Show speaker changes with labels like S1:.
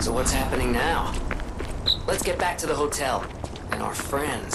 S1: So what's happening now? Let's get back to the hotel and our friends.